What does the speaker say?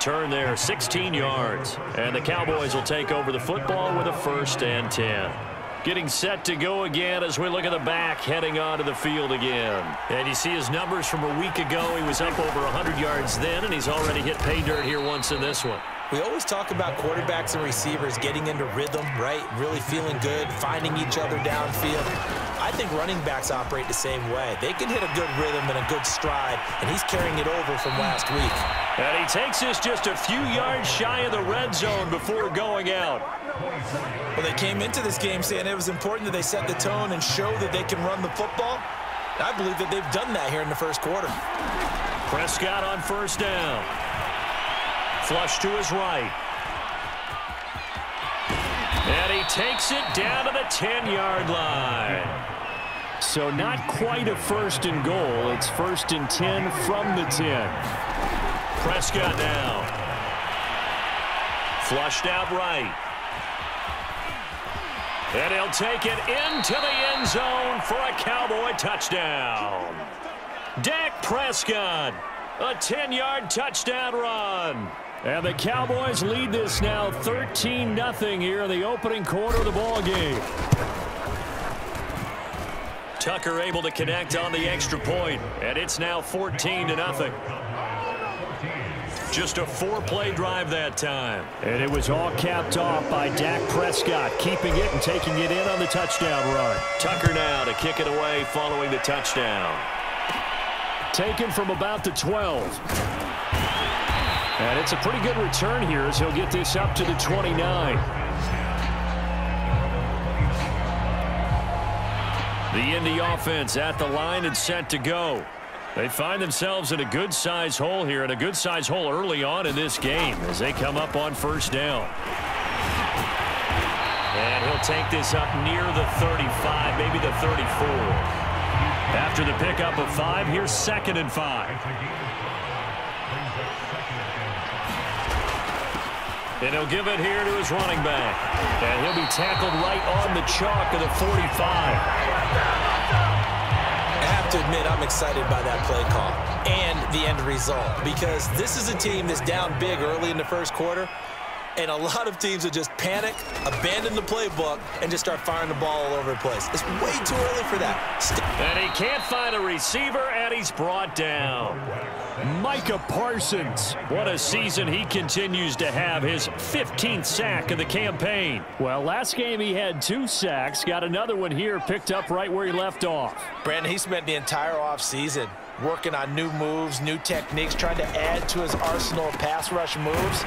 return there, 16 yards. And the Cowboys will take over the football with a first and 10. Getting set to go again as we look at the back heading onto the field again. And you see his numbers from a week ago. He was up over 100 yards then, and he's already hit pay dirt here once in this one. We always talk about quarterbacks and receivers getting into rhythm, right? Really feeling good, finding each other downfield. I think running backs operate the same way. They can hit a good rhythm and a good stride, and he's carrying it over from last week. And he takes this just a few yards shy of the red zone before going out. Well, they came into this game saying it was important that they set the tone and show that they can run the football. I believe that they've done that here in the first quarter. Prescott on first down. Flush to his right. And he takes it down to the 10-yard line. So not quite a first and goal. It's first and 10 from the 10. Prescott now. Flushed out right. And he'll take it into the end zone for a Cowboy touchdown. Dak Prescott, a 10-yard touchdown run. And the Cowboys lead this now 13-0 here in the opening quarter of the ball game. Tucker able to connect on the extra point, and it's now 14 to nothing. Just a four-play drive that time. And it was all capped off by Dak Prescott, keeping it and taking it in on the touchdown run. Tucker now to kick it away following the touchdown. Taken from about the 12. And it's a pretty good return here as he'll get this up to the 29. The Indy offense at the line and set to go. They find themselves in a good size hole here and a good size hole early on in this game as they come up on first down. And he'll take this up near the 35, maybe the 34. After the pickup of five, here's second and five. And he'll give it here to his running back. And he'll be tackled right on the chalk of the 45. I have to admit, I'm excited by that play call and the end result because this is a team that's down big early in the first quarter, and a lot of teams will just panic, abandon the playbook, and just start firing the ball all over the place. It's way too early for that. St and he can't find a receiver, and he's brought down. Micah Parsons. What a season he continues to have. His 15th sack of the campaign. Well, last game he had two sacks. Got another one here picked up right where he left off. Brandon, he spent the entire offseason working on new moves, new techniques, trying to add to his arsenal of pass rush moves.